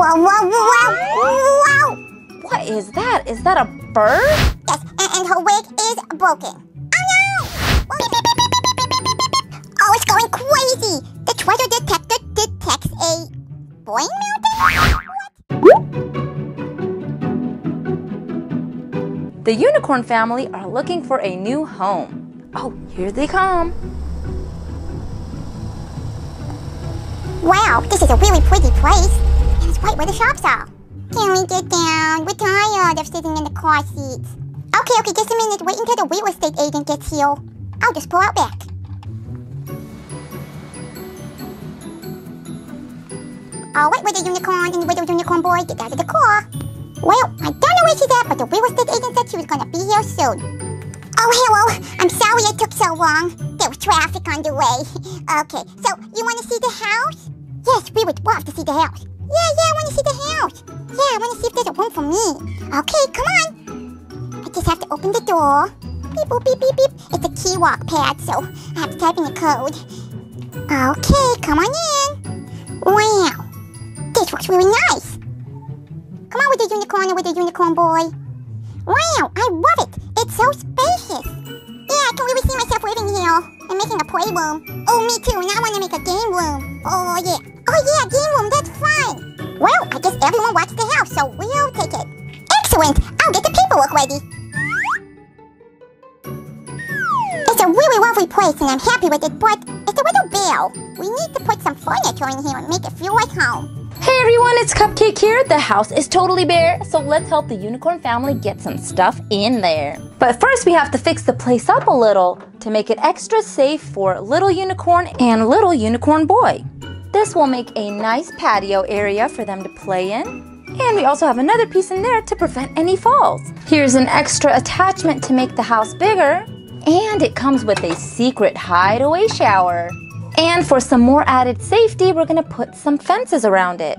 wow, wow, wow, wow! What is that? Is that a bird? Yes, and, and her wig is broken. Oh no! Oh, it's going crazy! The treasure detector detects a boing mountain? What? The unicorn family are looking for a new home. Oh, here they come. Wow, this is a really pretty place. Right where the shops are. Can we get down? We're tired of sitting in the car seats. Okay, okay, just a minute. Wait until the real estate agent gets here. I'll just pull out back. All right, with the unicorn and the unicorn boy, get out of the car. Well, I don't know where she's at, but the real estate agent said she was gonna be here soon. Oh, hello. I'm sorry it took so long. There was traffic on the way. Okay, so you want to see the house? Yes, we would love to see the house. Yeah, yeah, I want to see the house. Yeah, I want to see if there's a room for me. Okay, come on. I just have to open the door. Beep, boop, beep, beep, beep. It's a key walk pad, so I have to type in the code. Okay, come on in. Wow. This looks really nice. Come on with the unicorn with the unicorn boy. Wow, I love it. It's so spacious. Yeah, I can really see myself living here and making a playroom. Oh, me too, and I want to make a game room. Oh, yeah. Oh, yeah, game room, that's fine. Well, I guess everyone wants the house, so we'll take it. Excellent. I'll get the paperwork ready. It's a really lovely place, and I'm happy with it, but it's a little bare. We need to put some furniture in here and make it feel like home. Hey everyone, it's Cupcake here. The house is totally bare, so let's help the unicorn family get some stuff in there. But first, we have to fix the place up a little to make it extra safe for little unicorn and little unicorn boy. This will make a nice patio area for them to play in. And we also have another piece in there to prevent any falls. Here's an extra attachment to make the house bigger. And it comes with a secret hideaway shower. And for some more added safety, we're gonna put some fences around it.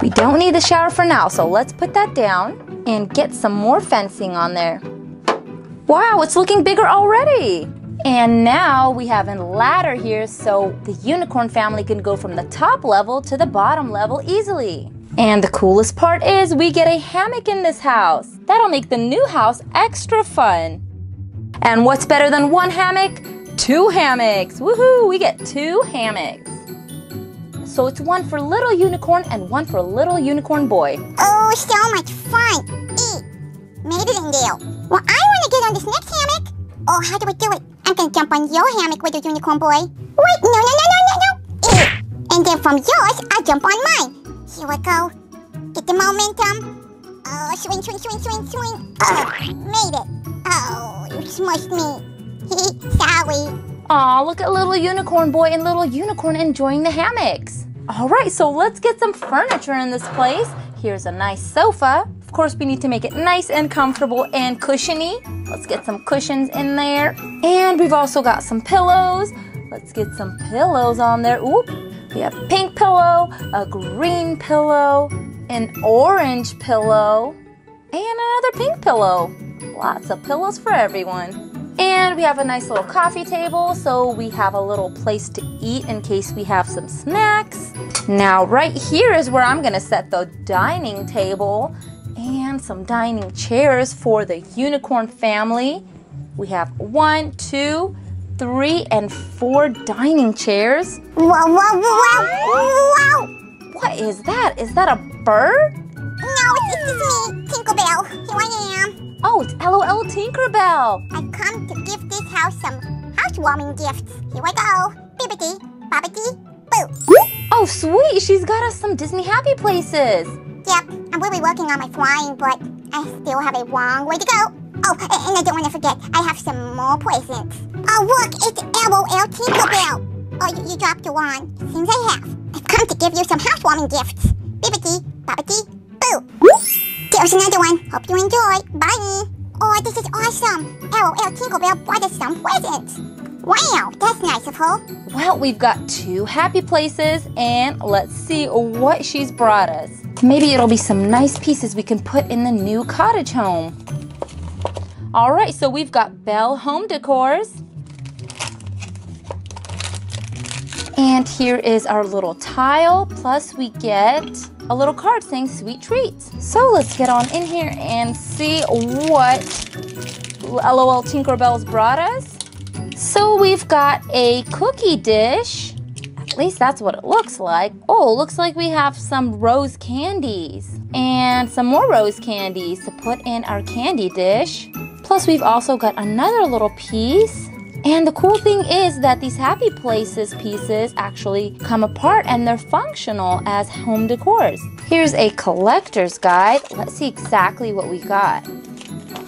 We don't need the shower for now, so let's put that down and get some more fencing on there. Wow, it's looking bigger already. And now we have a ladder here so the unicorn family can go from the top level to the bottom level easily. And the coolest part is we get a hammock in this house. That'll make the new house extra fun. And what's better than one hammock? Two hammocks. Woohoo! We get two hammocks. So it's one for little unicorn and one for little unicorn boy. Oh, so much fun. Eat. Made it in there. Well, I want to get on this next hammock. Oh, how do I do it? I'm to jump on your hammock with the unicorn boy. Wait, no, no, no, no, no, no. And then from yours, I'll jump on mine. Here we go. Get the momentum. Oh, swing, swing, swing, swing, swing. Oh, made it. Oh, you smushed me. Sorry. Aw, look at little unicorn boy and little unicorn enjoying the hammocks. All right, so let's get some furniture in this place. Here's a nice sofa. Course, we need to make it nice and comfortable and cushiony. Let's get some cushions in there. And we've also got some pillows. Let's get some pillows on there. Oop. We have a pink pillow, a green pillow, an orange pillow, and another pink pillow. Lots of pillows for everyone. And we have a nice little coffee table, so we have a little place to eat in case we have some snacks. Now, right here is where I'm gonna set the dining table and some dining chairs for the unicorn family. We have one, two, three, and four dining chairs. Whoa, whoa, whoa, whoa! What is that? Is that a bird? No, it's, it's me, Tinkerbell. Here I am. Oh, it's LOL Tinkerbell. I come to give this house some housewarming gifts. Here I go. Bibbidi, bobbidi, boo. Oh, sweet. She's got us some Disney happy places. Yep, I'm really working on my flying, but I still have a long way to go. Oh, and I don't want to forget, I have some more presents. Oh, look, it's LOL Tinkerbell. Oh, you, you dropped your wand. Seems I have. I've come to give you some housewarming gifts. Bibbidi, bobbidi, boo. There's another one. Hope you enjoy. Bye. Oh, this is awesome. LOL Tinkerbell brought us some presents. Wow, that's nice of her. Well, we've got two happy places, and let's see what she's brought us. Maybe it'll be some nice pieces we can put in the new cottage home. All right, so we've got Belle Home Decors. And here is our little tile, plus we get a little card saying sweet treats. So let's get on in here and see what LOL Tinkerbell's brought us. So we've got a cookie dish. At least that's what it looks like. Oh, looks like we have some rose candies and some more rose candies to put in our candy dish. Plus we've also got another little piece and the cool thing is that these Happy Places pieces actually come apart and they're functional as home decors. Here's a collector's guide. Let's see exactly what we got.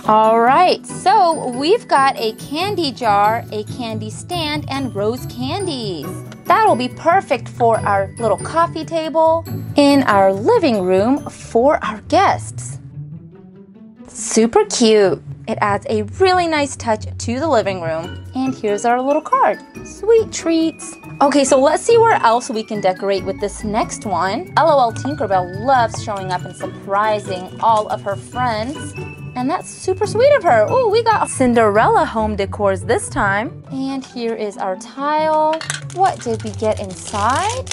All right, so we've got a candy jar, a candy stand, and rose candies. That'll be perfect for our little coffee table in our living room for our guests. Super cute. It adds a really nice touch to the living room. And here's our little card. Sweet treats. Okay, so let's see where else we can decorate with this next one. LOL Tinkerbell loves showing up and surprising all of her friends. And that's super sweet of her. Oh, we got Cinderella home decors this time. And here is our tile. What did we get inside?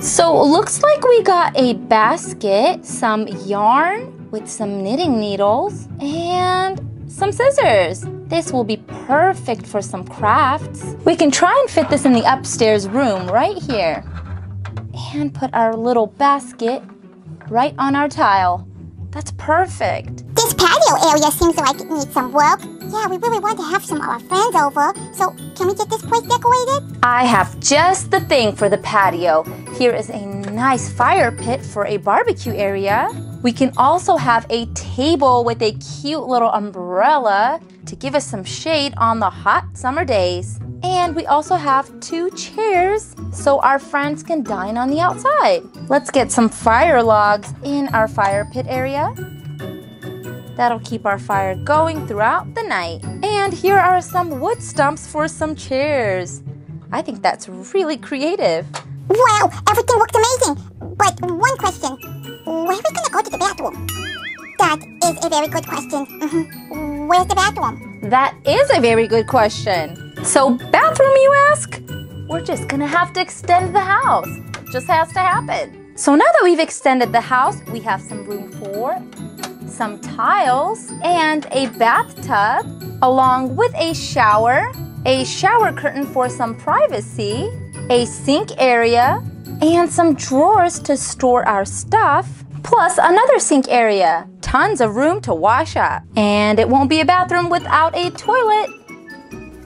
So looks like we got a basket, some yarn, with some knitting needles and some scissors. This will be perfect for some crafts. We can try and fit this in the upstairs room right here. And put our little basket right on our tile. That's perfect. This patio area seems like it needs some work. Yeah, we really want to have some of our friends over. So, can we get this place decorated? I have just the thing for the patio. Here is a nice fire pit for a barbecue area. We can also have a table with a cute little umbrella to give us some shade on the hot summer days. And we also have two chairs so our friends can dine on the outside. Let's get some fire logs in our fire pit area. That'll keep our fire going throughout the night. And here are some wood stumps for some chairs. I think that's really creative. Wow, everything looks amazing. But one question where are we gonna go to the bathroom? That is a very good question. Mm-hmm. Where's the bathroom? That is a very good question. So, bathroom, you ask? We're just gonna have to extend the house. Just has to happen. So, now that we've extended the house, we have some room for some tiles and a bathtub, along with a shower, a shower curtain for some privacy, a sink area, and some drawers to store our stuff, plus another sink area. Tons of room to wash up. And it won't be a bathroom without a toilet.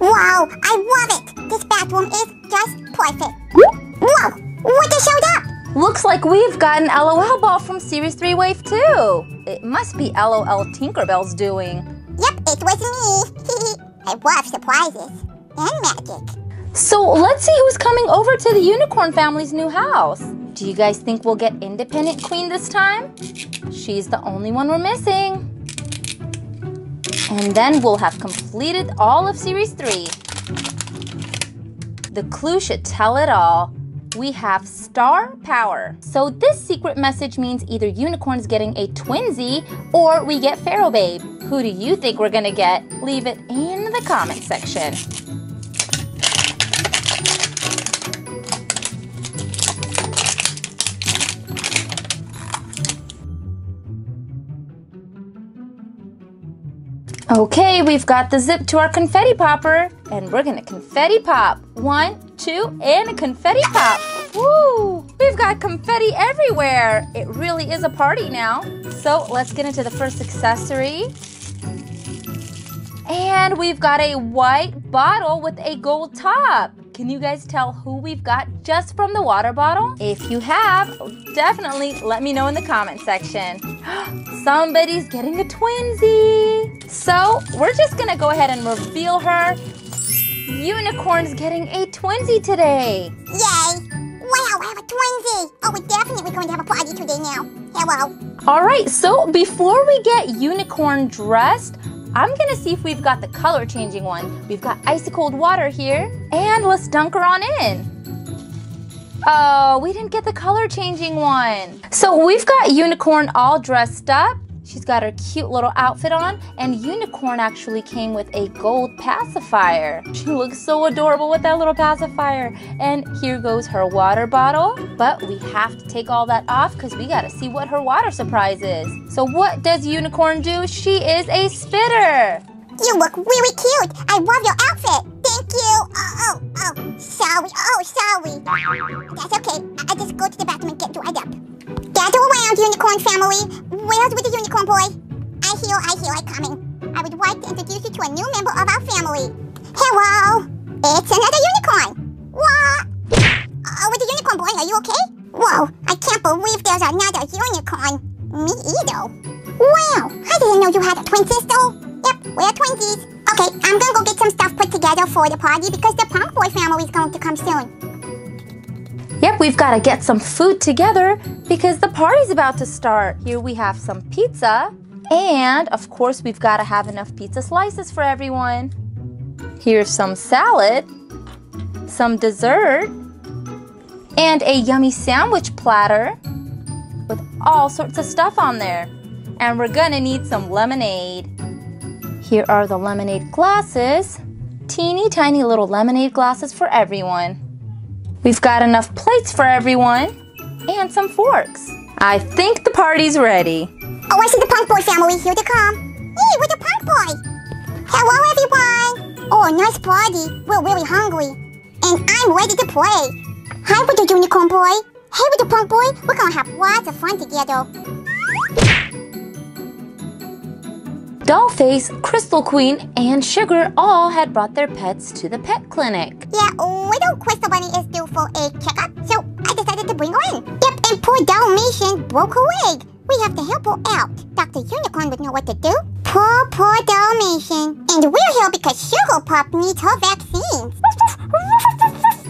Wow, I love it. This bathroom is just perfect. Whoa, what just showed up? Looks like we've got an LOL ball from Series 3 Wave 2. It must be LOL Tinkerbell's doing. Yep, it was me. I love surprises and magic. So let's see who's coming over to the Unicorn family's new house. Do you guys think we'll get Independent Queen this time? She's the only one we're missing. And then we'll have completed all of Series 3. The clue should tell it all. We have star power. So this secret message means either Unicorn's getting a twinsy or we get Pharaoh Babe. Who do you think we're gonna get? Leave it in the comment section. Okay, we've got the zip to our confetti popper, and we're gonna confetti pop. One, two, and a confetti pop. Woo! We've got confetti everywhere. It really is a party now. So let's get into the first accessory. And we've got a white bottle with a gold top. Can you guys tell who we've got just from the water bottle? If you have, definitely let me know in the comment section. Somebody's getting a twinsy. So we're just gonna go ahead and reveal her. Unicorn's getting a twinsy today. Yay! Wow, I have a twinsy. Oh, we're definitely going to have a party today now. Hello. All right, so before we get Unicorn dressed, I'm gonna see if we've got the color changing one. We've got icy cold water here, and let's dunk her on in. Oh, we didn't get the color changing one. So we've got Unicorn all dressed up, She's got her cute little outfit on, and Unicorn actually came with a gold pacifier. She looks so adorable with that little pacifier. And here goes her water bottle, but we have to take all that off because we gotta see what her water surprise is. So what does Unicorn do? She is a spitter. You look really cute. I love your outfit. Thank you. Oh, oh, oh. Sorry. Oh, sorry. That's okay. I, I just go to the bathroom and get dried up. Gather around, unicorn family. Where's with the unicorn boy? I hear, I hear, I coming. I would like to introduce you to a new member of our family. Hello. It's another unicorn. What? Oh, with the unicorn boy, are you okay? Whoa, I can't believe there's another unicorn. Me either. Wow, I didn't know you had a twin sister. Yep, we're twinsies. Okay, I'm gonna go get some stuff put together for the party because the Punk Boy family is going to come soon. Yep, we've got to get some food together because the party's about to start. Here we have some pizza, and of course, we've got to have enough pizza slices for everyone. Here's some salad, some dessert, and a yummy sandwich platter with all sorts of stuff on there. And we're gonna need some lemonade. Here are the lemonade glasses. Teeny tiny little lemonade glasses for everyone. We've got enough plates for everyone and some forks. I think the party's ready. Oh, I see the Punk Boy family. Here they come. Hey, with the Punk Boy. Hello, everyone. Oh, nice party. We're really hungry. And I'm ready to play. Hi, with the Unicorn Boy. Hey, with the Punk Boy. We're gonna have lots of fun together. Dollface, Crystal Queen, and Sugar all had brought their pets to the pet clinic. Yeah, little Crystal Bunny is due for a checkup, so I decided to bring her in. Yep, and poor Dalmatian broke her leg. We have to help her out. Dr. Unicorn would know what to do. Poor, poor Dalmatian. And we're here because Sugar Pup needs her vaccines.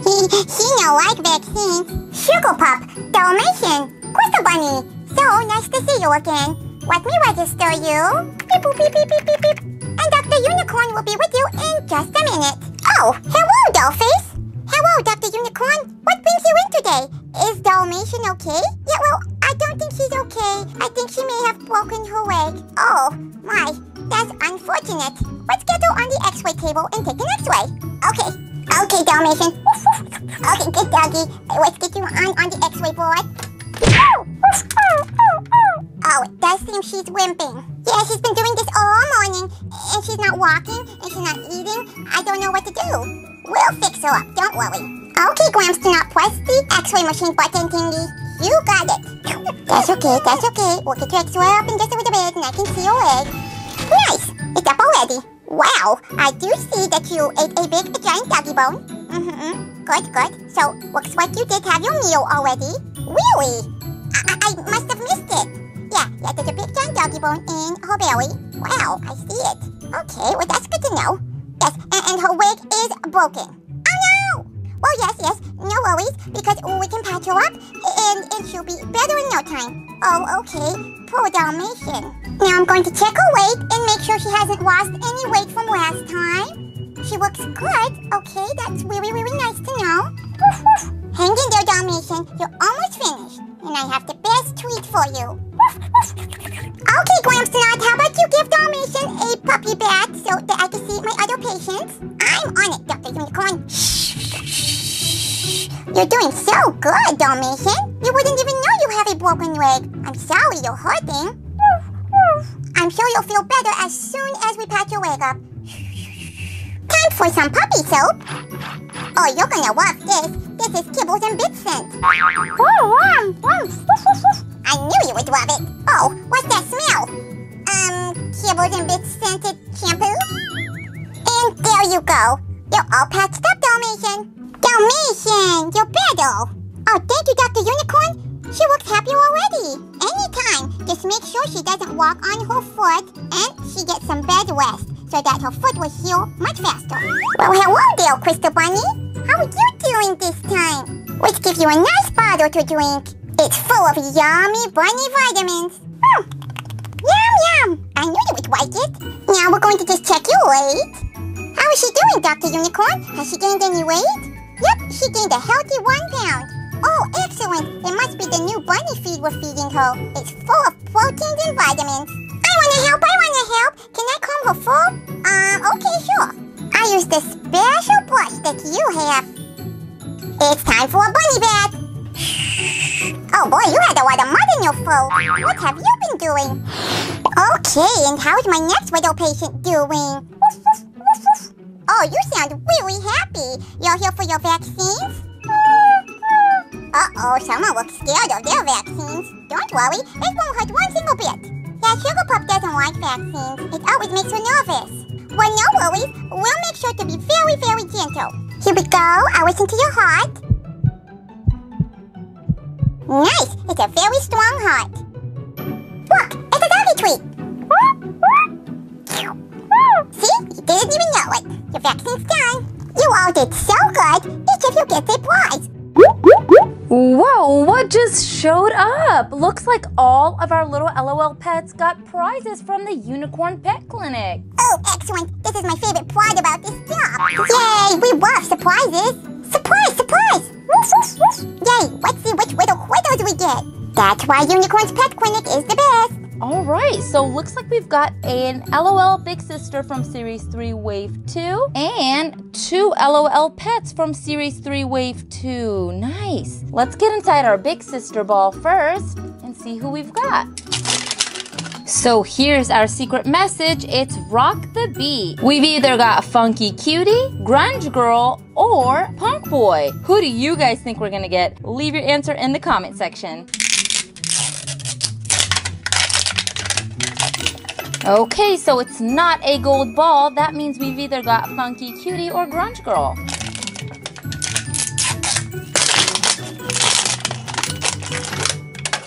he, he no like vaccines. Sugar Pup, Dalmatian, Crystal Bunny. So nice to see you again. Let me register you. Beep, boop, beep, beep, beep, beep, beep. And Dr. Unicorn will be with you in just a minute. Oh, hello, Dollface. Hello, Dr. Unicorn. What brings you in today? Is Dalmatian okay? Yeah, well, I don't think she's okay. I think she may have broken her leg. Oh, my. That's unfortunate. Let's get her on the x-ray table and take an x-ray. Okay. Okay, Dalmatian. Okay, good doggy. Let's get you on, on the x-ray board. Oh, it does seem she's wimping. Yeah, she's been doing this all morning, and she's not walking, and she's not eating. I don't know what to do. We'll fix her up, don't worry. Okay, Gramps, do not press the x-ray machine button thingy. You got it. That's okay, that's okay. We'll get your x-ray up in just a little bit, and I can see your leg. Nice, it's up already. Wow, I do see that you ate a big, a giant doggy bone. Mm-hmm, good, good. So, looks like you did have your meal already. Really? I, I, I must have missed it. Yeah, yeah, there's a big giant doggy bone in her belly. Wow, I see it. Okay, well, that's good to know. Yes, and, and her wig is broken. Oh, no! Well, yes, yes, no worries, because we can patch her up, and, and she'll be better in no time. Oh, okay. Poor Dalmatian. Now I'm going to check her weight and make sure she hasn't lost any weight from last time. She looks good. Okay, that's really, really nice to know. Hang in there, Dalmatian. You're almost finished. And I have the best treat for you. Okay, Gramstonot, how about you give Dalmatian a puppy bath so that I can see my other patients? I'm on it, Dr. Unicorn. You're doing so good, Dalmatian. You wouldn't even know you have a broken leg. I'm sorry you're hurting. I'm sure you'll feel better as soon as we patch your leg up. Time for some puppy soap. Oh, you're gonna love this. This is Kibbles and Bits scent. I knew you would love it. Oh, what's that smell? Um, Kibbles and Bits scented shampoo? And there you go. You're all patched up, Dalmatian. Dalmatian, you're better. Oh, thank you, Dr. Unicorn. She looks happier already. Anytime. Just make sure she doesn't walk on her foot and she gets some bed rest so that her foot will heal much faster. Well, hello there, Crystal Bunny. How are you doing this time? Let's give you a nice bottle to drink. It's full of yummy bunny vitamins. Hmm. Yum, yum. I knew you would like it. Now we're going to just check your weight. How is she doing, Dr. Unicorn? Has she gained any weight? Yep, she gained a healthy one pound. Oh, excellent. It must be the new bunny feed we're feeding her. It's full of proteins and vitamins. I wanna help? I wanna help. Can I comb her fur? Um, okay, sure. I use the special brush that you have. It's time for a bunny bath. Oh boy, you had a lot of mud in your fur. What have you been doing? Okay, and how's my next widow patient doing? Oh, you sound really happy. You're here for your vaccines? Uh-oh, someone looks scared of their vaccines. Don't worry, it won't hurt one single bit. Yeah, Sugar Pup doesn't like vaccines. It always makes her nervous. Well, no worries. We'll make sure to be very, very gentle. Here we go. I listen to your heart. Nice. It's a very strong heart. Look, it's a doggy treat. See? You didn't even know it. Your vaccine's done. You all did so good. Each of you gets a prize. Whoa, what just showed up? Looks like all of our little LOL pets got prizes from the Unicorn Pet Clinic. Oh, excellent. This is my favorite part about this job. Yay, we love surprises. Surprise, surprise. Yay, let's see which little widows we get. That's why Unicorn's Pet Clinic is the best. All right, so looks like we've got an LOL Big Sister from Series 3 Wave 2 and two LOL Pets from Series 3 Wave 2. Nice. Let's get inside our Big Sister ball first and see who we've got. So here's our secret message. It's Rock the Beat. We've either got Funky QT, Grunge Girl, or Punk Boy. Who do you guys think we're gonna get? Leave your answer in the comment section. Okay, so it's not a gold ball. That means we've either got Funky QT or Grunge Girl.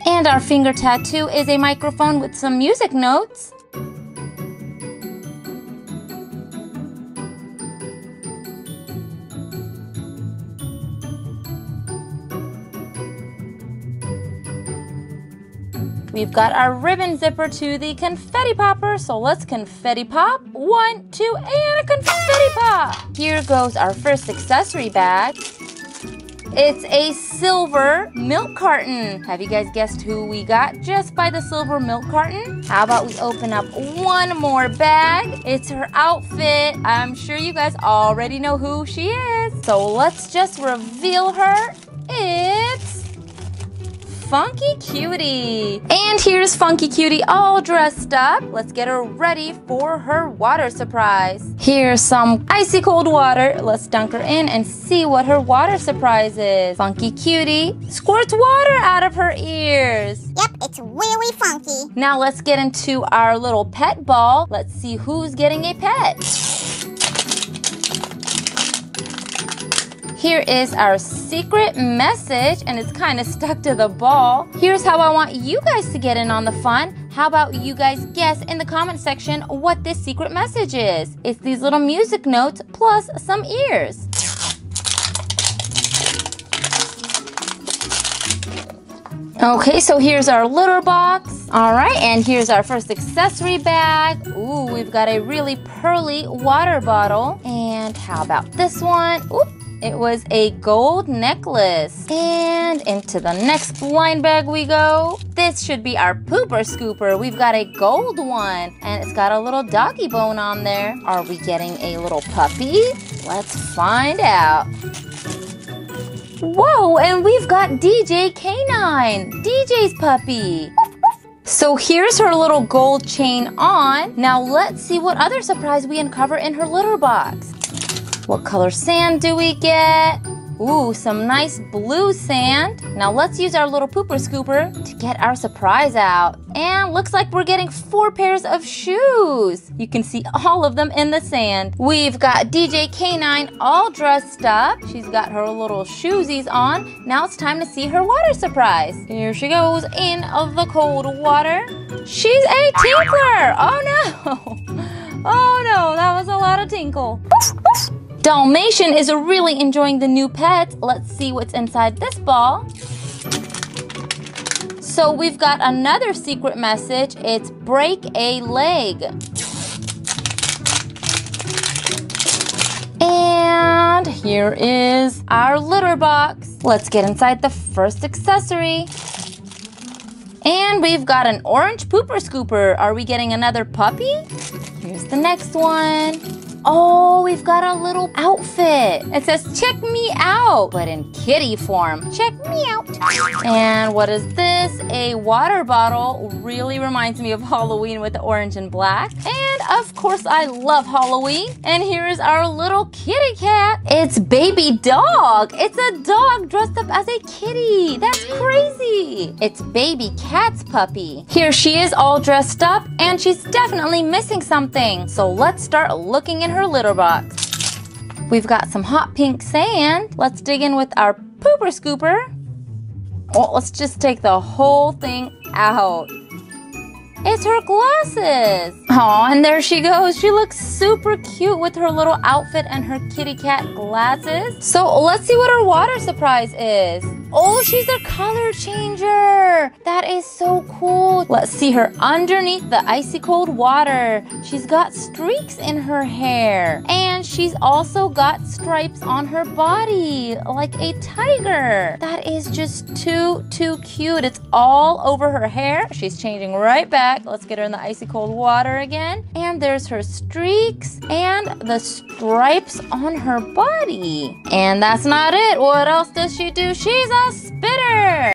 And our finger tattoo is a microphone with some music notes. We've got our ribbon zipper to the confetti popper, so let's confetti pop. One, two, and a confetti pop. Here goes our first accessory bag. It's a silver milk carton. Have you guys guessed who we got just by the silver milk carton? How about we open up one more bag? It's her outfit. I'm sure you guys already know who she is. So let's just reveal her. It's Funky QT. And here's Funky QT all dressed up. Let's get her ready for her water surprise. Here's some icy cold water. Let's dunk her in and see what her water surprise is. Funky QT squirts water out of her ears. Yep, it's really funky. Now let's get into our little pet ball. Let's see who's getting a pet. Here is our secret message, and it's kind of stuck to the ball. Here's how I want you guys to get in on the fun. How about you guys guess in the comment section what this secret message is? It's these little music notes plus some ears. Okay, so here's our litter box. All right, and here's our first accessory bag. Ooh, we've got a really pearly water bottle. And how about this one? Ooh, it was a gold necklace. And into the next blind bag we go. This should be our pooper scooper. We've got a gold one and it's got a little doggy bone on there. Are we getting a little puppy? Let's find out. Whoa, and we've got DJ Canine, DJ's puppy. So here's her little gold chain on. Now let's see what other surprise we uncover in her litter box. What color sand do we get? Ooh, some nice blue sand. Now let's use our little pooper scooper to get our surprise out. And looks like we're getting four pairs of shoes. You can see all of them in the sand. We've got DJ Canine all dressed up. She's got her little shoesies on. Now it's time to see her water surprise. Here she goes in of the cold water. She's a tinkler. Oh no. Oh no, that was a lot of tinkle. Dalmatian is really enjoying the new pet. Let's see what's inside this ball. So we've got another secret message. It's break a leg. And here is our litter box. Let's get inside the first accessory. And we've got an orange pooper scooper. Are we getting another puppy? Here's the next one. Oh, we've got a little outfit. It says, check me out, but in kitty form. Check me out. And what is this? A water bottle. Really reminds me of Halloween with the orange and black. And of course, I love Halloween. And here is our little kitty cat. It's baby dog. It's a dog dressed up as a kitty. That's crazy. It's baby cat's puppy. Here she is all dressed up and she's definitely missing something. So let's start looking in her litter box. We've got some hot pink sand. Let's dig in with our pooper scooper. Oh, let's just take the whole thing out. It's her glasses. Oh, and there she goes. She looks super cute with her little outfit and her kitty cat glasses. So let's see what her water surprise is. Oh, she's a color changer. That is so cool. Let's see her underneath the icy cold water. She's got streaks in her hair. And she's also got stripes on her body like a tiger. That is just too, too cute. It's all over her hair. She's changing right back back. Let's get her in the icy cold water again. And there's her streaks and the stripes on her body. And that's not it. What else does she do? She's a spitter.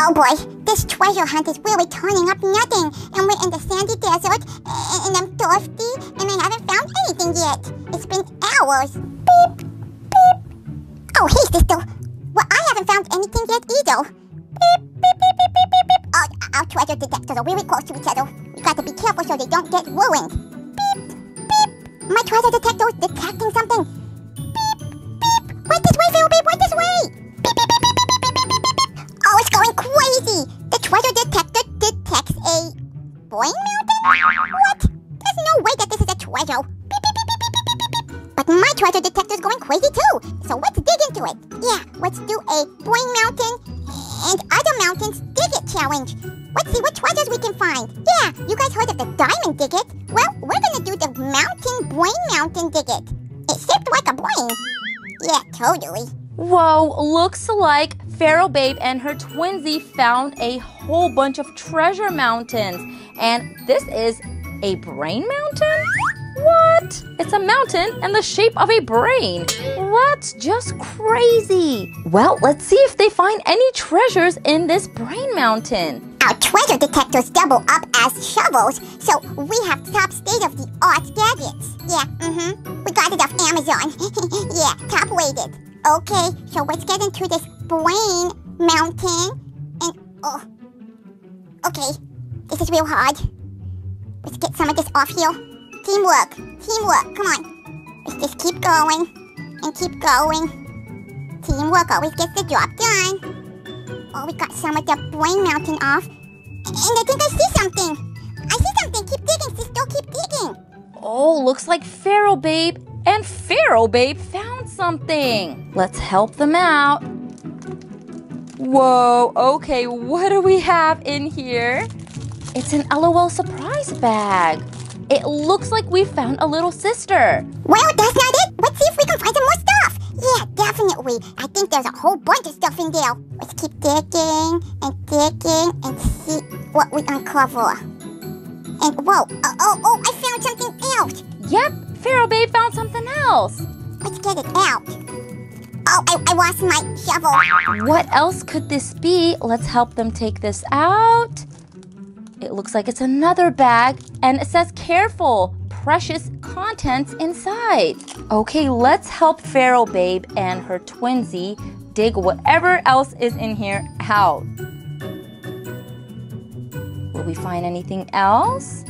Oh boy, this treasure hunt is really turning up nothing. And we're in the sandy desert, and I'm thirsty, and I haven't found anything yet. It's been hours. Beep. Oh, hey, sister. Well, I haven't found anything yet either. Beep, beep, beep, beep, beep, beep, beep. Oh, our treasure detectors are really close to each other. We got to be careful so they don't get ruined. Beep, beep. My treasure detector is detecting something. Beep, beep. Right this way, Phil, beep, right this way. Beep, beep, beep, beep, beep, beep, beep, beep, beep. Oh, it's going crazy. The treasure detector detects a brain mountain? What? There's no way that this is a treasure. My treasure detector's going crazy too. So let's dig into it. Yeah, let's do a Brain Mountain and other mountains dig it challenge. Let's see what treasures we can find. Yeah, you guys heard of the Diamond Dig It? Well, we're gonna do the Mountain Brain Mountain Dig It. Shaped like a brain. Yeah, totally. Whoa, looks like Pharaoh Babe and her twinsy found a whole bunch of treasure mountains. And this is a brain mountain? What? It's a mountain and the shape of a brain. That's just crazy. Well, let's see if they find any treasures in this brain mountain. Our treasure detectors double up as shovels, so we have top state of the art gadgets. Yeah, mm-hmm. We got it off Amazon. yeah, top weighted. Okay, so let's get into this brain mountain. And, oh, okay, this is real hard. Let's get some of this off here. Teamwork. Teamwork. Come on. Let's just keep going and keep going. Teamwork always gets the job done. Oh, we got some of the brain mountain off. And I think I see something. I see something. Keep digging, sister. Keep digging. Oh, looks like Pharaoh Babe and Pharaoh Babe found something. Let's help them out. Whoa, okay, what do we have in here? It's an LOL surprise bag. It looks like we found a little sister. Well, that's not it. Let's see if we can find some more stuff. Yeah, definitely. I think there's a whole bunch of stuff in there. Let's keep digging and digging and see what we uncover. And whoa, oh, oh, oh, I found something else. Yep, Pharaoh Babe found something else. Let's get it out. Oh, I, I lost my shovel. What else could this be? Let's help them take this out. It looks like it's another bag, and it says careful, precious contents inside. Okay, let's help Pharaoh Babe and her twinsy dig whatever else is in here out. Will we find anything else?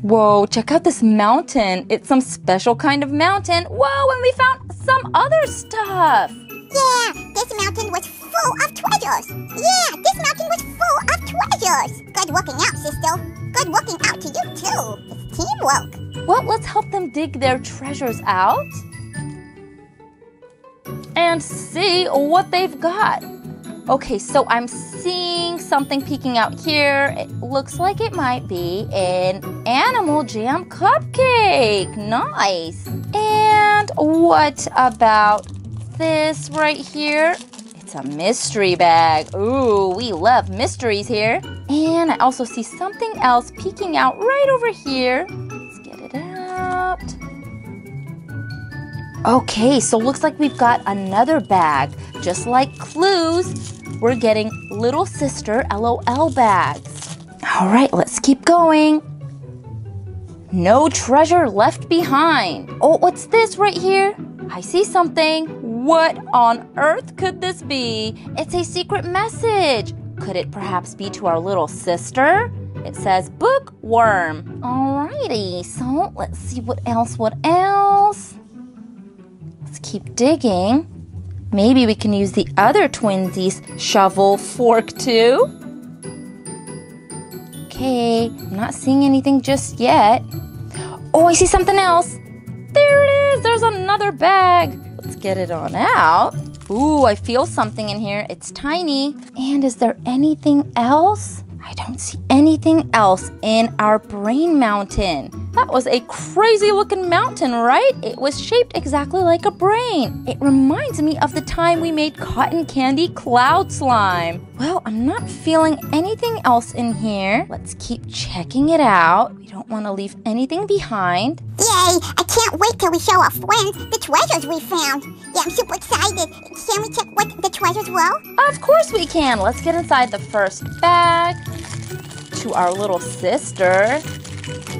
Whoa, check out this mountain. It's some special kind of mountain. Whoa, and we found some other stuff. Yeah, this mountain was full of treasures. Yeah, this mountain was full of treasures. Good working out, sister. Good working out to you too. It's teamwork. Well, let's help them dig their treasures out and see what they've got. Okay, so I'm seeing something peeking out here. It looks like it might be an animal jam cupcake. Nice. And what about this right here? It's a mystery bag. Ooh, we love mysteries here. And I also see something else peeking out right over here. Let's get it out. Okay, so looks like we've got another bag. Just like clues, we're getting little sister LOL bags. All right, let's keep going. No treasure left behind. Oh, what's this right here? I see something. What on earth could this be? It's a secret message. Could it perhaps be to our little sister? It says bookworm. Alrighty, so let's see what else, what else? Let's keep digging. Maybe we can use the other twinsies shovel fork too. Okay, I'm not seeing anything just yet. Oh, I see something else. There it is. There's another bag. Let's get it on out. Ooh, I feel something in here. It's tiny. And is there anything else? I don't see anything else in our brain mountain. That was a crazy looking mountain, right? It was shaped exactly like a brain. It reminds me of the time we made cotton candy cloud slime. Well, I'm not feeling anything else in here. Let's keep checking it out. Don't want to leave anything behind. Yay! I can't wait till we show our friends the treasures we found. Yeah, I'm super excited. Can we check what the treasures were? Of course we can. Let's get inside the first bag to our little sister.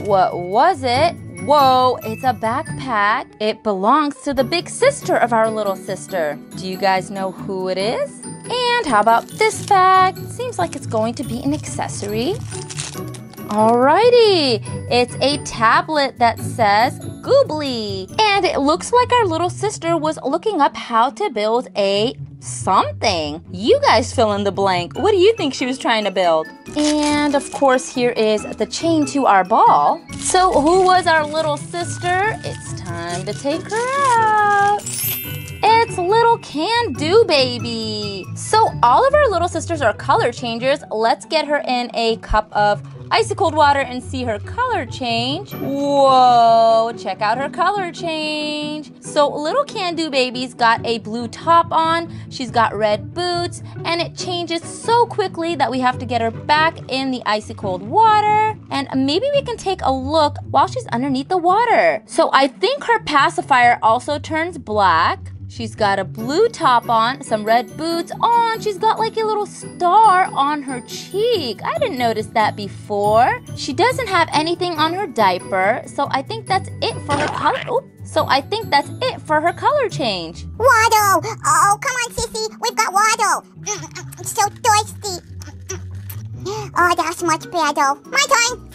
What was it? Whoa, it's a backpack. It belongs to the big sister of our little sister. Do you guys know who it is? And how about this bag? Seems like it's going to be an accessory. Alrighty, it's a tablet that says Goobly. And it looks like our little sister was looking up how to build a something. You guys fill in the blank. What do you think she was trying to build? And of course, here is the chain to our ball. So, who was our little sister? It's time to take her out. It's little can do baby. So, all of our little sisters are color changers. Let's get her in a cup of icy cold water and see her color change. Whoa, check out her color change. So little can do baby's got a blue top on, she's got red boots, and it changes so quickly that we have to get her back in the icy cold water. And maybe we can take a look while she's underneath the water. So I think her pacifier also turns black. She's got a blue top on, some red boots on. She's got like a little star on her cheek. I didn't notice that before. She doesn't have anything on her diaper, so I think that's it for her color. So I think that's it for her color change. Waddle! Oh, come on, Sissy. We've got Waddle. I'm so thirsty. Oh, that's much better. My turn.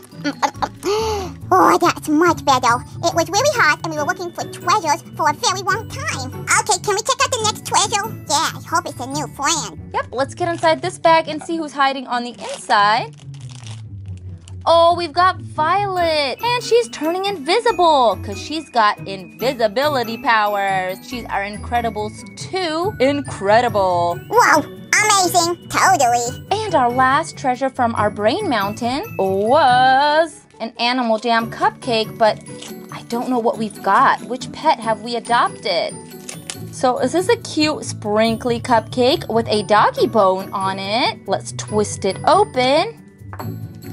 Oh, that's much better. It was really hot and we were looking for treasures for a very long time. Okay, can we check out the next treasure? Yeah, I hope it's a new friend. Yep, let's get inside this bag and see who's hiding on the inside. Oh, we've got Violet, and she's turning invisible because she's got invisibility powers. She's our Incredibles 2 Incredible. Whoa, amazing, totally. And our last treasure from our Brain Mountain was an animal jam cupcake, but I don't know what we've got. Which pet have we adopted? So this is this a cute sprinkly cupcake with a doggy bone on it? Let's twist it open.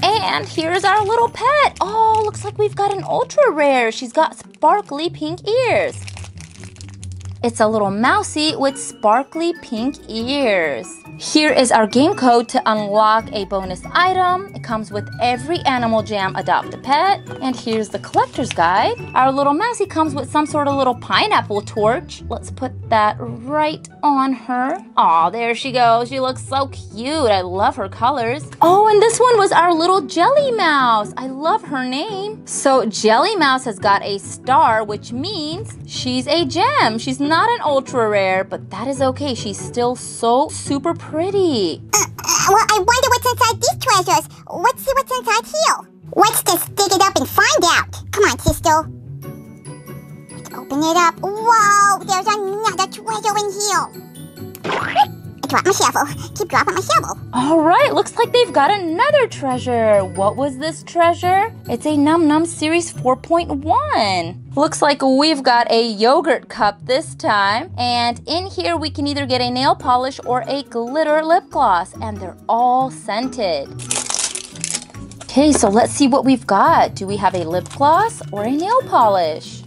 And here's our little pet. Oh, looks like we've got an ultra rare. She's got sparkly pink ears. It's a little mousy with sparkly pink ears. Here is our game code to unlock a bonus item. It comes with every Animal Jam Adopt a Pet. And here's the collector's guide. Our little mousey comes with some sort of little pineapple torch. Let's put that right on her. Aw, there she goes. She looks so cute. I love her colors. Oh, and this one was our little Jelly Mouse. I love her name. So Jelly Mouse has got a star, which means she's a gem. She's not an ultra rare, but that is okay. She's still so super pretty. Uh, uh, well, I wonder what's inside these treasures. Let's see what's inside here. Let's just dig it up and find out. Come on, sister. open it up. Whoa, there's another treasure in here. Drop my shovel. Keep dropping my shovel. All right, looks like they've got another treasure. What was this treasure? It's a Num Num Series 4.1. Looks like we've got a yogurt cup this time. And in here, we can either get a nail polish or a glitter lip gloss. And they're all scented. Okay, so let's see what we've got. Do we have a lip gloss or a nail polish?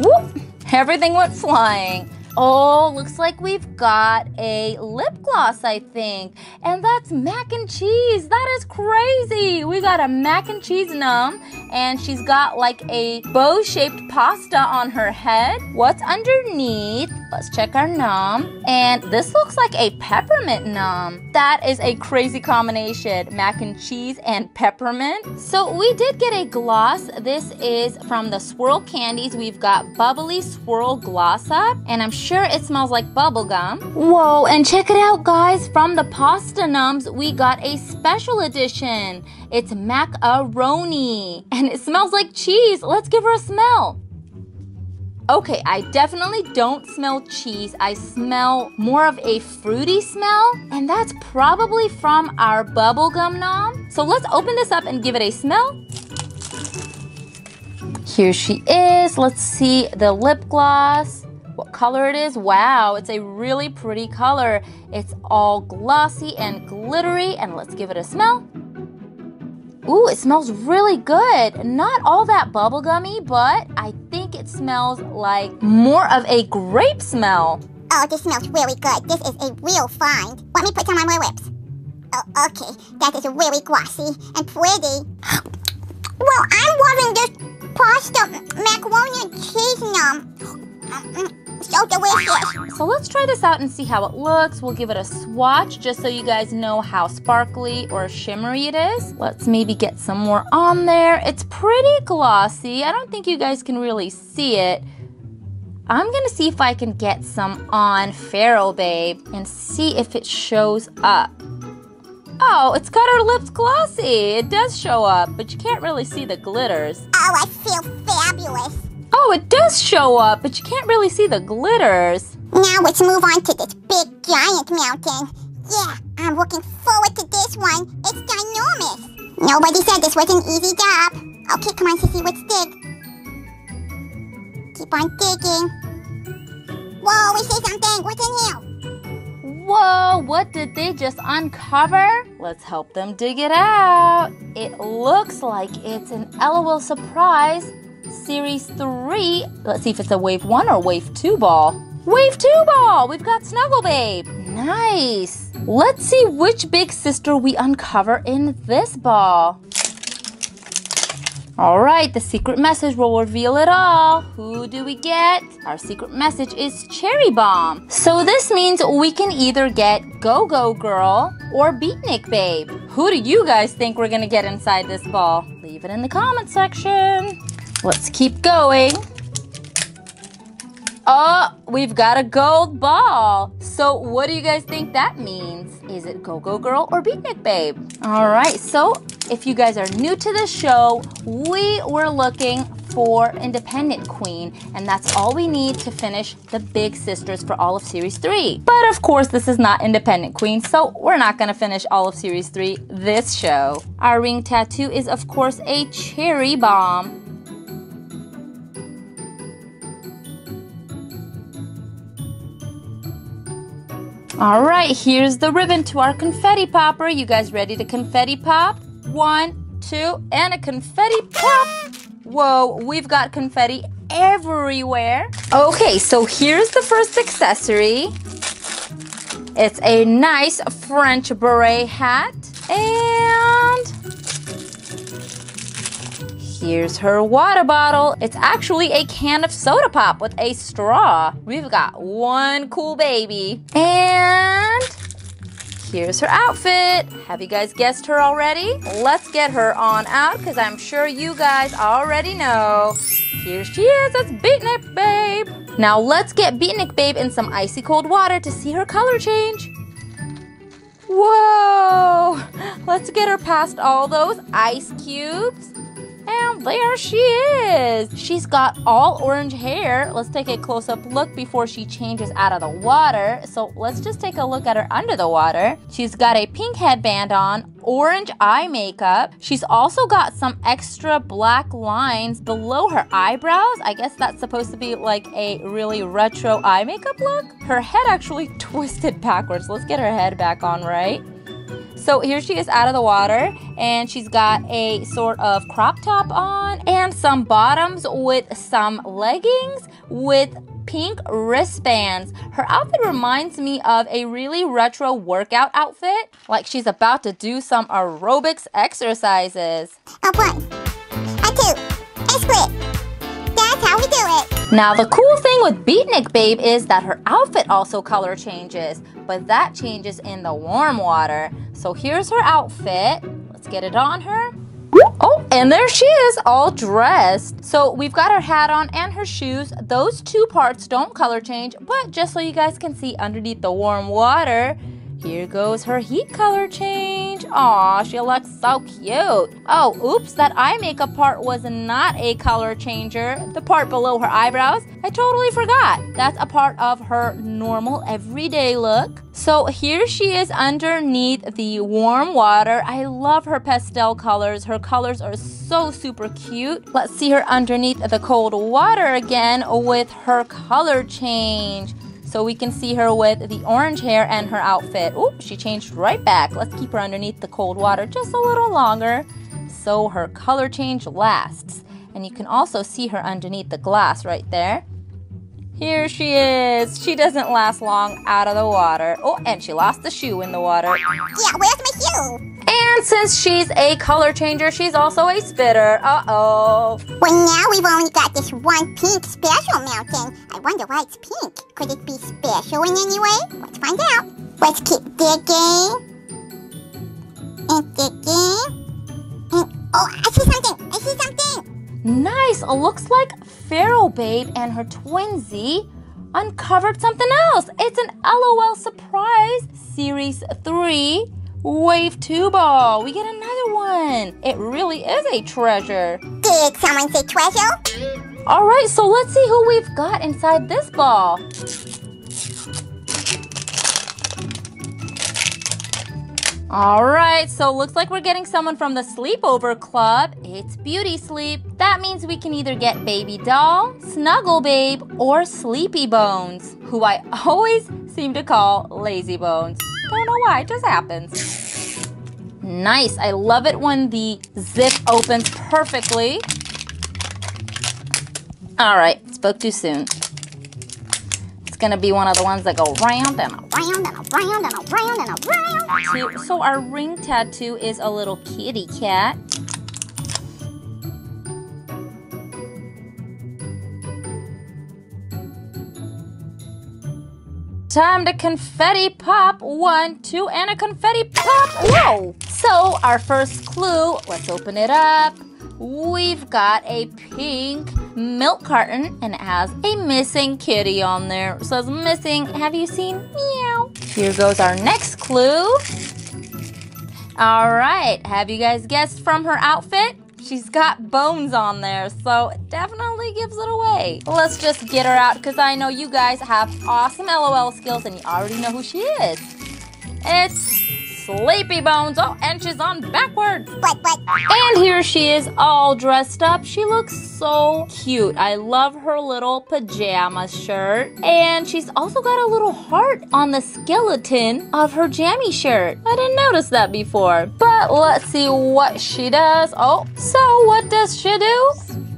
Whoop! Everything went flying. Oh, looks like we've got a lip gloss, I think. And that's mac and cheese. That is crazy. We got a mac and cheese num, and she's got like a bow shaped pasta on her head. What's underneath? Let's check our num. And this looks like a peppermint num. That is a crazy combination mac and cheese and peppermint. So we did get a gloss. This is from the Swirl Candies. We've got Bubbly Swirl Gloss Up, and I'm sure it smells like bubblegum. Whoa, and check it out, guys. From the Pasta Nums, we got a special edition. It's macaroni, and it smells like cheese. Let's give her a smell. Okay, I definitely don't smell cheese. I smell more of a fruity smell, and that's probably from our bubblegum nom. So let's open this up and give it a smell. Here she is. Let's see the lip gloss what color it is. Wow, it's a really pretty color. It's all glossy and glittery, and let's give it a smell. Ooh, it smells really good. Not all that bubblegummy, but I think it smells like more of a grape smell. Oh, this smells really good. This is a real find. Let me put some on my lips. Oh, okay. That is really glossy and pretty. Well, I'm loving this pasta macaroni and cheese num. So let's try this out and see how it looks. We'll give it a swatch just so you guys know how sparkly or shimmery it is. Let's maybe get some more on there. It's pretty glossy. I don't think you guys can really see it. I'm gonna see if I can get some on Pharaoh Babe and see if it shows up. Oh, it's got her lips glossy. It does show up, but you can't really see the glitters. Oh, I feel fabulous. Oh, it does show up, but you can't really see the glitters. Now let's move on to this big giant mountain. Yeah, I'm looking forward to this one. It's ginormous. Nobody said this was an easy job. Okay, come on, Sissy, let's dig. Keep on digging. Whoa, we see something. What's in here? Whoa, what did they just uncover? Let's help them dig it out. It looks like it's an LOL surprise Series 3. Let's see if it's a Wave 1 or Wave 2 ball. Wave 2 ball! We've got Snuggle Babe. Nice. Let's see which big sister we uncover in this ball. All right, the secret message will reveal it all. Who do we get? Our secret message is Cherry Bomb. So this means we can either get Go Go Girl or Beatnik Babe. Who do you guys think we're gonna get inside this ball? Leave it in the comment section. Let's keep going. Oh, we've got a gold ball. So what do you guys think that means? Is it Go-Go Girl or Beatnik Babe? All right, so if you guys are new to the show, we were looking for Independent Queen, and that's all we need to finish the Big Sisters for all of Series 3. But of course, this is not Independent Queen, so we're not gonna finish all of Series 3 this show. Our ring tattoo is, of course, a cherry bomb. All right, here's the ribbon to our confetti popper. You guys ready to confetti pop? One, two, and a confetti pop. Whoa, we've got confetti everywhere. Okay, so here's the first accessory. It's a nice French beret hat. And Here's her water bottle. It's actually a can of soda pop with a straw. We've got one cool baby. And here's her outfit. Have you guys guessed her already? Let's get her on out because I'm sure you guys already know. Here she is, it's Beatnik Babe. Now let's get Beatnik Babe in some icy cold water to see her color change. Whoa! Let's get her past all those ice cubes. And there she is. She's got all orange hair. Let's take a close up look before she changes out of the water. So let's just take a look at her under the water. She's got a pink headband on, orange eye makeup. She's also got some extra black lines below her eyebrows. I guess that's supposed to be like a really retro eye makeup look. Her head actually twisted backwards. Let's get her head back on right. So here she is out of the water and she's got a sort of crop top on and some bottoms with some leggings with pink wristbands. Her outfit reminds me of a really retro workout outfit, like she's about to do some aerobics exercises. A one, a two, a split. That's how we do it. Now, the cool thing with Beatnik Babe is that her outfit also color changes, but that changes in the warm water. So here's her outfit. Let's get it on her. Oh, and there she is, all dressed. So we've got her hat on and her shoes. Those two parts don't color change, but just so you guys can see underneath the warm water, here goes her heat color change. Aw, she looks so cute. Oh, oops, that eye makeup part was not a color changer. The part below her eyebrows, I totally forgot. That's a part of her normal everyday look. So here she is underneath the warm water. I love her pastel colors. Her colors are so super cute. Let's see her underneath the cold water again with her color change so we can see her with the orange hair and her outfit. Oh, she changed right back. Let's keep her underneath the cold water just a little longer so her color change lasts. And you can also see her underneath the glass right there. Here she is. She doesn't last long out of the water. Oh, and she lost the shoe in the water. Yeah, where's my shoe? And since she's a color changer, she's also a spitter. Uh-oh. Well, now we've only got this one pink special mountain. I wonder why it's pink. Could it be special in any way? Let's find out. Let's keep digging. And digging. And, oh, I see something. I see something. Nice. Looks like Pharaoh Babe and her twinsy uncovered something else. It's an LOL Surprise Series 3 Wave 2 ball. We get another one. It really is a treasure. Did someone say treasure? All right, so let's see who we've got inside this ball. All right, so looks like we're getting someone from the sleepover club. It's Beauty Sleep. That means we can either get Baby Doll, Snuggle Babe, or Sleepy Bones, who I always seem to call Lazy Bones. Don't know why, it just happens. Nice, I love it when the zip opens perfectly. All right, spoke too soon. It's gonna be one of the ones that go round and Round and around and around and around. around. So our ring tattoo is a little kitty cat. Time to confetti pop. One, two, and a confetti pop. Whoa! So our first clue, let's open it up. We've got a pink milk carton and it has a missing kitty on there. It says missing. Have you seen meow? Here goes our next clue. All right, have you guys guessed from her outfit? She's got bones on there, so it definitely gives it away. Let's just get her out because I know you guys have awesome LOL skills and you already know who she is. It's Sleepy Bones. Oh, and she's on backwards. And here she is all dressed up. She looks so cute. I love her little pajama shirt. And she's also got a little heart on the skeleton of her jammy shirt. I didn't notice that before. But let's see what she does. Oh, so what does she do?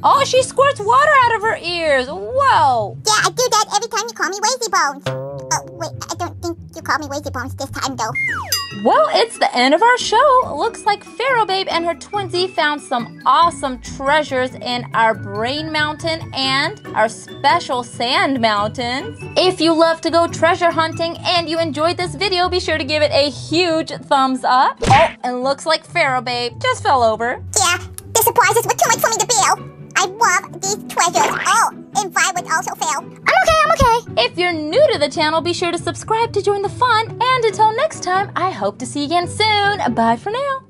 Oh, she squirts water out of her ears. Whoa. yeah, I do that every time you call me Lazy Bones. Oh, wait, I don't you called me Lazy Bones this time, though. Well, it's the end of our show. Looks like Pharaoh Babe and her twinsy found some awesome treasures in our Brain Mountain and our special Sand Mountains. If you love to go treasure hunting and you enjoyed this video, be sure to give it a huge thumbs up. Oh, and looks like Pharaoh Babe just fell over. Yeah, the surprises were too much for me to bear. I love these treasures. Oh, and would also fail. I'm okay, I'm okay. If you're new to the channel, be sure to subscribe to join the fun. And until next time, I hope to see you again soon. Bye for now.